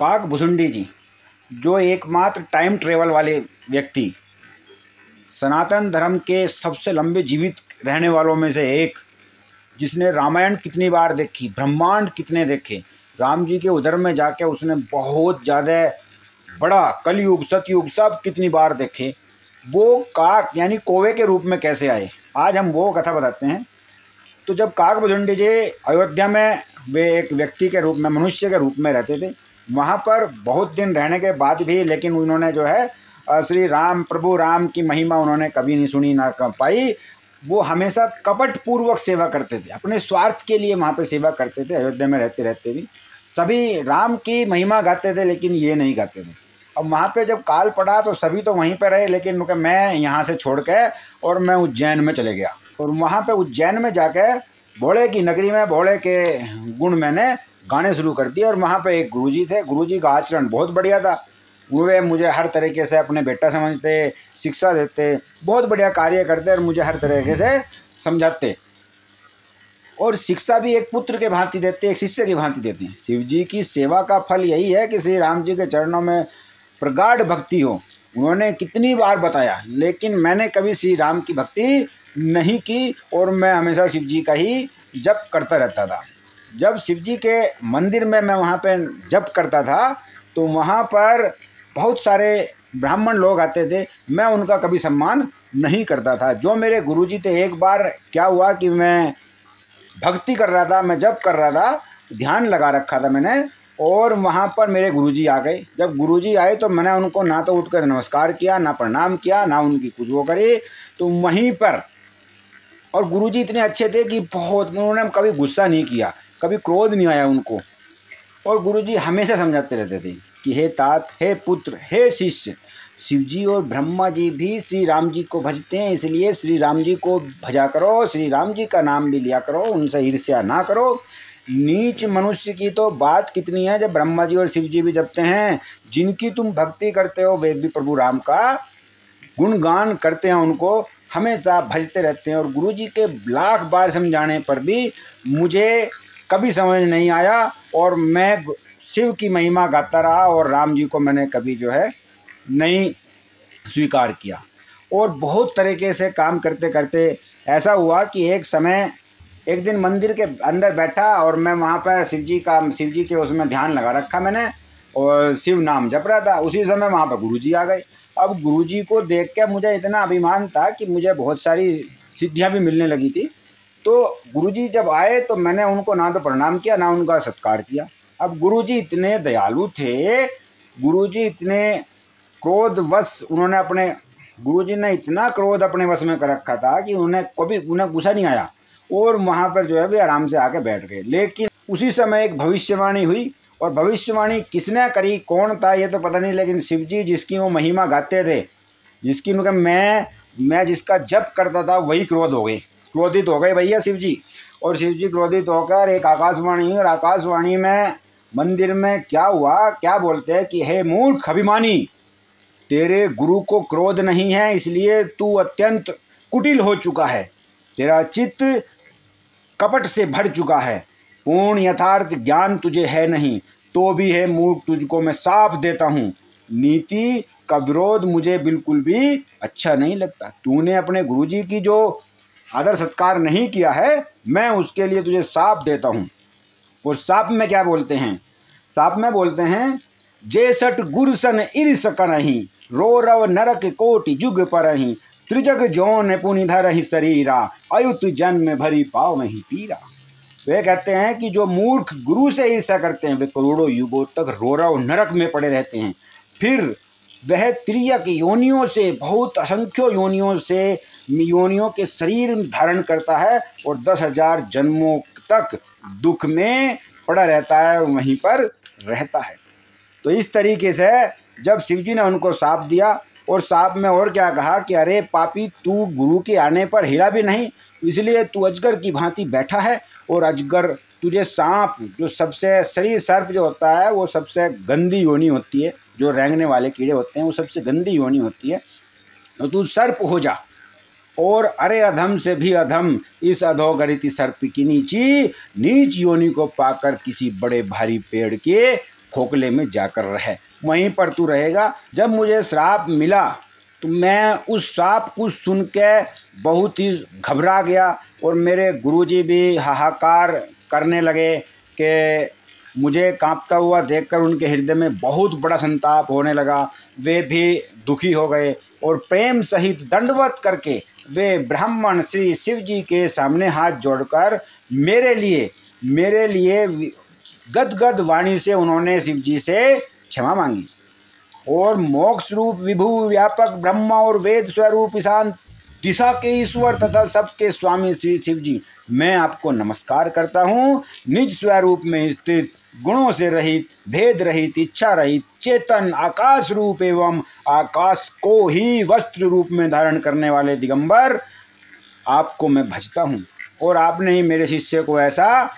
काक भुसुंडी जी, जो एकमात्र टाइम ट्रेवल वाले व्यक्ति, सनातन धर्म के सबसे लंबे जीवित रहने वालों में से एक, जिसने रामायण कितनी बार देखी, ब्रह्मांड कितने देखे, राम जी के उधर में जाके उसने बहुत ज़्यादा बड़ा कलयुग, सतयुग सब कितनी बार देखे, वो काक यानी कोवे के रूप में कैसे आए? आज हम वो कथा बताते हैं। तो जब काक भुजंडी जी अयोध्या में वे एक व्यक्ति के रूप में, मनुष्य के रूप में रहते थे वहाँ पर बहुत दिन रहने के बाद भी, लेकिन उन्होंने जो है श्री राम, प्रभु राम की महिमा उन्होंने कभी नहीं सुनी, ना पाई। वो हमेशा कपट पूर्वक सेवा करते थे। अपने स्वार्थ के लिए वहाँ पर सेवा करते थे, अयोध्या में रहते रहते भी। सभी राम की महिमा गाते थे, लेकिन ये नहीं गाते थे। अब वहाँ पे जब काल पड़ा तो सभी तो वहीं पर रहे, लेकिन मैं यहाँ से छोड़ के और मैं उज्जैन में चले गया। और वहाँ पे उज्जैन में जाके, भोले की नगरी में, भोले के गुण मैंने गाने शुरू कर दिए और वहाँ पे एक गुरुजी थे। गुरुजी का आचरण बहुत बढ़िया था। वे मुझे हर तरीके से अपने बेटा समझते, शिक्षा देते, बहुत बढ़िया कार्य करते और मुझे हर तरीके से समझाते। और शिक्षा भी एक पुत्र के भांति देते, एक शिष्य की भांति देते हैं। शिव जी की सेवा का फल यही है कि श्री राम जी के चरणों में प्रगाढ़ भक्ति हो। उन्होंने कितनी बार बताया, लेकिन मैंने कभी श्री राम की भक्ति नहीं की और मैं हमेशा शिव जी का ही जप करता रहता था। जब शिव जी के मंदिर में मैं वहाँ पे जप करता था तो वहाँ पर बहुत सारे ब्राह्मण लोग आते थे। मैं उनका कभी सम्मान नहीं करता था। जो मेरे गुरुजी थे, एक बार क्या हुआ कि मैं भक्ति कर रहा था, मैं जब कर रहा था, ध्यान लगा रखा था मैंने, और वहाँ पर मेरे गुरुजी आ गए। जब गुरुजी आए तो मैंने उनको ना तो उठकर नमस्कार किया, ना प्रणाम किया, ना उनकी कुछ वो करी। तो वहीं पर, और गुरुजी इतने अच्छे थे कि बहुत उन्होंने कभी गुस्सा नहीं किया। कभी क्रोध नहीं आया उनको। और गुरुजी हमेशा समझाते रहते थे कि हे तात, हे पुत्र, हे शिष्य शिव जी और ब्रह्मा जी भी श्री राम जी को भजते हैं, इसलिए श्री राम जी को भजा करो, श्री राम जी का नाम भी लिया करो, उनसे ईर्ष्या ना करो। नीच मनुष्य की तो बात कितनी है, जब ब्रह्मा जी और शिव जी भी जपते हैं, जिनकी तुम भक्ति करते हो, वे भी प्रभु राम का गुणगान करते हैं, उनको हमेशा भजते रहते हैं। और गुरु जी के लाख बार समझाने पर भी मुझे कभी समझ नहीं आया और मैं शिव की महिमा गाता रहा और राम जी को मैंने कभी जो है नहीं स्वीकार किया। और बहुत तरीके से काम करते करते ऐसा हुआ कि एक समय एक दिन मंदिर के अंदर बैठा और मैं वहाँ पर शिव जी का, शिव जी के उसमें ध्यान लगा रखा मैंने और शिव नाम जप रहा था। उसी समय वहाँ पर गुरु जी आ गए। अब गुरु जी को देख के मुझे इतना अभिमान था कि मुझे बहुत सारी सिद्धियाँ भी मिलने लगी थी। तो गुरु जी जब आए तो मैंने उनको ना तो प्रणाम किया, ना उनका सत्कार किया। अब गुरुजी इतने दयालु थे, गुरुजी इतने क्रोधवश उन्होंने अपने, गुरुजी ने इतना क्रोध अपने वश में कर रखा था कि उन्हें कभी, उन्हें गुस्सा नहीं आया और वहाँ पर जो है वे आराम से आके बैठ गए। लेकिन उसी समय एक भविष्यवाणी हुई और भविष्यवाणी किसने करी, कौन था ये तो पता नहीं, लेकिन शिव जी जिसकी वो महिमा गाते थे, जिसकी मैं मैं जिसका जप करता था, वही क्रोध हो गए। क्रोधित हो गए भैया शिव जी। और शिव जी क्रोधित होकर एक आकाशवाणी, और आकाशवाणी में, मंदिर में क्या हुआ? क्या बोलते हैं कि, हे मूर्ख अभिमानी, तेरे गुरु को क्रोध नहीं है, इसलिए तू अत्यंत कुटिल हो चुका है। तेरा चित्त कपट से भर चुका है। पूर्ण यथार्थ ज्ञान तुझे है नहीं तो भी है मूर्ख, तुझको मैं साफ़ देता हूँ। नीति का विरोध मुझे बिल्कुल भी अच्छा नहीं लगता। तूने अपने गुरुजी की जो आदर सत्कार नहीं किया है, मैं उसके लिए तुझे साप देता हूँ। और साप में क्या बोलते हैं? साप में बोलते हैं, जेसठ गुरसन इर्स करही, रोरव नरक कोटि जुग पर ही त्रिजग जौन पुनिधर ही शरीरा, अयुत जन्म भरी पाव ही पीरा। वे कहते हैं कि जो मूर्ख गुरु से ईर्षा करते हैं, वे करोड़ों युगों तक रोरव नरक में पड़े रहते हैं। फिर वह त्रियक योनियों से, बहुत असंख्य योनियों से योनियों के शरीर धारण करता है और दस हज़ार जन्मों तक दुख में पड़ा रहता है, वहीं पर रहता है। तो इस तरीके से जब शिव जी ने उनको साप दिया और साप में और क्या कहा कि, अरे पापी, तू गुरु के आने पर हिला भी नहीं, इसलिए तू अजगर की भांति बैठा है और अजगर, तुझे सांप, जो सबसे शरीर सर्प जो होता है, वो सबसे गंदी योनी होती है, जो रेंगने वाले कीड़े होते हैं, वो सबसे गंदी योनी होती है तो तू सर्प हो जा। और अरे अधम से भी अधम, इस अधोगरित सर्प की नीची, नीच योनि को पाकर किसी बड़े भारी पेड़ के खोखले में जाकर रहे। वहीं पर तू रहेगा। जब मुझे श्राप मिला तो मैं उस श्राप को सुन के बहुत ही घबरा गया और मेरे गुरुजी भी हाहाकार करने लगे कि मुझे कांपता हुआ देखकर उनके हृदय में बहुत बड़ा संताप होने लगा। वे भी दुखी हो गए और प्रेम सहित दंडवत करके वे ब्राह्मण श्री शिव जी के सामने हाथ जोड़कर, मेरे लिए मेरे लिए गदगद वाणी से उन्होंने शिव जी से क्षमा मांगी। और मोक्ष रूप विभु, व्यापक ब्रह्मा और वेद स्वरूप, ईशान दिशा के ईश्वर तथा सबके स्वामी श्री शिव जी मैं आपको नमस्कार करता हूँ। निज स्वरूप में स्थित गुणों से रहित, भेद रहित, इच्छा रहित, चेतन, आकाश रूप एवं आकाश को ही वस्त्र रूप में धारण करने वाले दिगंबर, आपको मैं भजता हूँ। और आपने ही मेरे शिष्य को ऐसा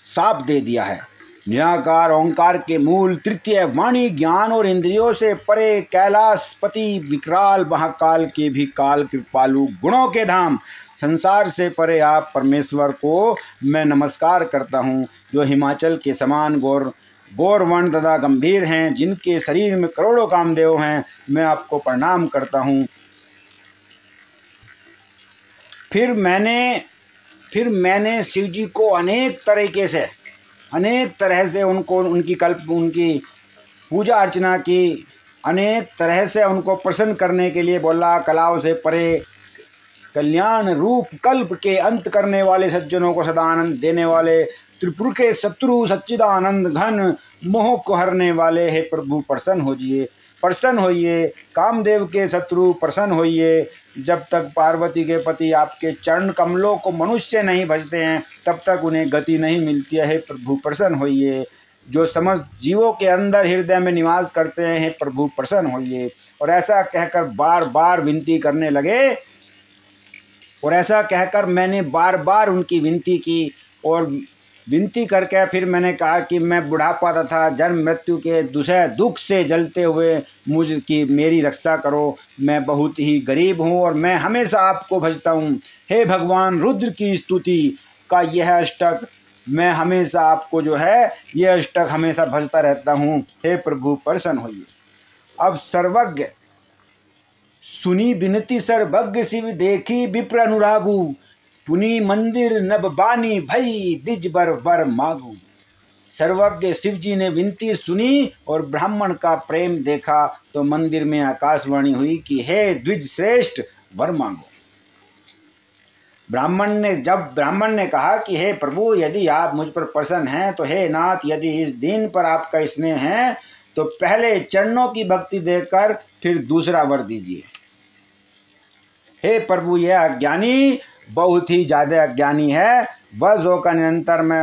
साप दे दिया है। निराकार ओंकार के मूल, तृतीय वाणी, ज्ञान और इंद्रियों से परे कैलाशपति विकराल महाकाल के भी काल कृपालु गुणों के धाम संसार से परे आप परमेश्वर को मैं नमस्कार करता हूँ, जो हिमाचल के समान गौर, गौरवर्ण तथा गंभीर हैं, जिनके शरीर में करोड़ों कामदेव हैं, मैं आपको प्रणाम करता हूँ। फिर मैंने फिर मैंने शिव जी को अनेक तरीके से, अनेक तरह से उनको, उनकी कल्प, उनकी पूजा अर्चना की, अनेक तरह से उनको प्रसन्न करने के लिए बोला, कलाओं से परे कल्याण रूप कल्प के अंत करने वाले सज्जनों को सदा आनंद देने वाले, त्रिपुर के शत्रु सच्चिदानंद घन मोह को हरने वाले, हे प्रभु, प्रसन्न होइए प्रसन्न होइए। कामदेव के शत्रु प्रसन्न होइए। जब तक पार्वती के पति आपके चरण कमलों को मनुष्य नहीं भजते हैं, तब तक उन्हें गति नहीं मिलती है। प्रभु, प्रसन्न होइए। जो समस्त जीवों के अंदर हृदय में निवास करते हैं प्रभु, प्रसन्न होइए। और ऐसा कहकर बार बार विनती करने लगे और ऐसा कहकर मैंने बार बार उनकी विनती की और विनती करके फिर मैंने कहा कि मैं बुढ़ापा तथा जन्म मृत्यु के दूसरे दुख से जलते हुए मुझ की मेरी रक्षा करो। मैं बहुत ही गरीब हूँ और मैं हमेशा आपको भजता हूँ। हे भगवान, रुद्र की स्तुति का यह अष्टक मैं हमेशा आपको जो है, यह अष्टक हमेशा भजता रहता हूँ। हे प्रभु, प्रसन्न होइए। अब सर्वज्ञ सुनी बिनती सर्वज्ञ शिव देखी विप्र अनुरागु। पुनी मंदिर नब बानी भई दिज बर बर मागू। सर्वज्ञ शिव जी ने विनती सुनी और ब्राह्मण का प्रेम देखा तो मंदिर में आकाशवाणी हुई कि, हे द्विज श्रेष्ठ, वर मांगो। ब्राह्मण ने, जब ब्राह्मण ने कहा कि, हे प्रभु, यदि आप मुझ पर प्रसन्न हैं तो हे नाथ, यदि इस दिन पर आपका स्नेह है तो पहले चरणों की भक्ति देकर फिर दूसरा वर दीजिए। हे प्रभु यह अज्ञानी बहुत ही ज़्यादा अज्ञानी है। वश होकर निरंतर में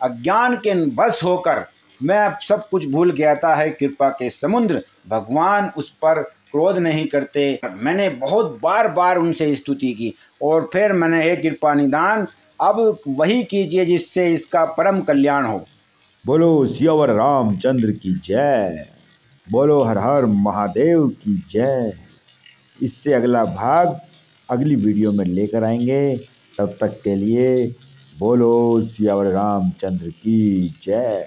अज्ञान के वश होकर मैं सब कुछ भूल गया था। है कृपा के समुद्र, भगवान उस पर क्रोध नहीं करते। मैंने बहुत बार बार उनसे स्तुति की और फिर मैंने, हे कृपा निदान, अब वही कीजिए जिससे इसका परम कल्याण हो। बोलो, सियावर रामचंद्र की जय। बोलो, हर हर महादेव की जय। इससे अगला भाग अगली वीडियो में लेकर आएँगे। तब तक के लिए बोलो सियावर रामचंद्र की जय।